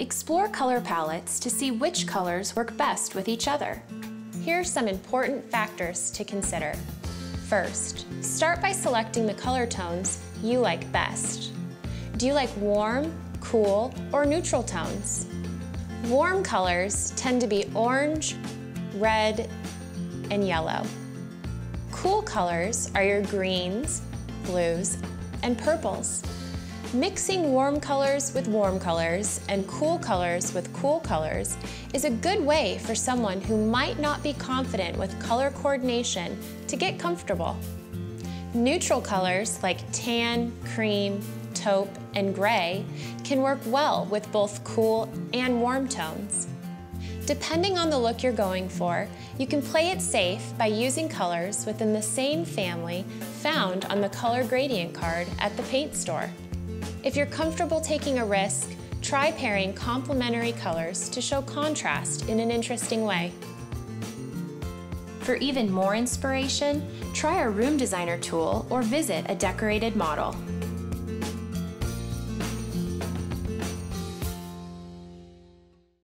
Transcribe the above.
Explore color palettes to see which colors work best with each other. Here are some important factors to consider. First, start by selecting the color tones you like best. Do you like warm, cool, or neutral tones? Warm colors tend to be orange, red, and yellow. Cool colors are your greens, blues, and purples. Mixing warm colors with warm colors and cool colors with cool colors is a good way for someone who might not be confident with color coordination to get comfortable. Neutral colors like tan, cream, taupe, and gray can work well with both cool and warm tones. Depending on the look you're going for, you can play it safe by using colors within the same family found on the color gradient card at the paint store. If you're comfortable taking a risk, try pairing complementary colors to show contrast in an interesting way. For even more inspiration, try our room designer tool or visit a decorated model.